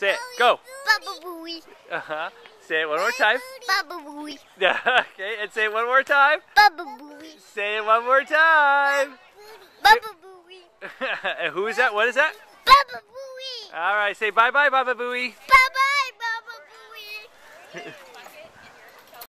Say it. Go. Baba Booey. Uh huh. Say it one more time. Baba Booey. okay, and say it one more time. Baba Booey. Say it one more time. Baba Booey. and who is that? What is that? Baba Booey. All right, say bye bye, Baba Booey. Bye bye, Baba Booey.